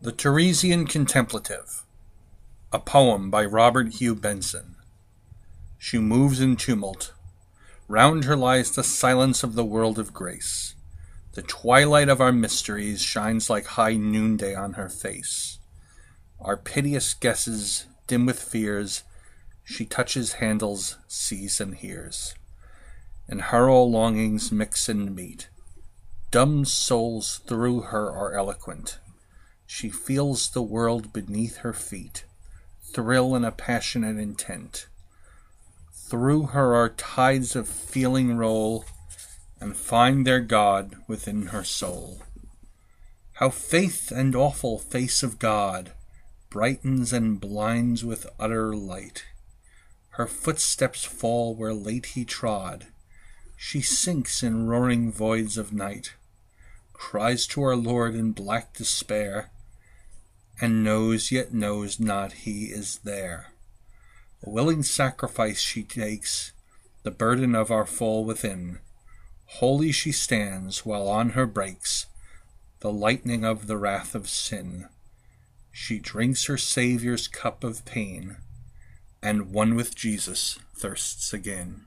The Teresian Contemplative, a poem by Robert Hugh Benson. She moves in tumult. Round her lies the silence of the world of grace. The twilight of our mysteries shines like high noonday on her face. Our piteous guesses, dim with fears, she touches, handles, sees, and hears. And her all longings mix and meet. Dumb souls through her are eloquent. She feels the world beneath her feet, thrill in a passionate intent. Through her our tides of feeling roll, and find their God within her soul. How faith and awful face of God brightens and blinds with utter light. Her footsteps fall where late he trod. She sinks in roaring voids of night, cries to our Lord in black despair and knows yet knows not he is there. A willing sacrifice she takes, the burden of our fall within. Holy she stands, while on her breaks the lightning of the wrath of sin. She drinks her Saviour's cup of pain, and one with Jesus thirsts again.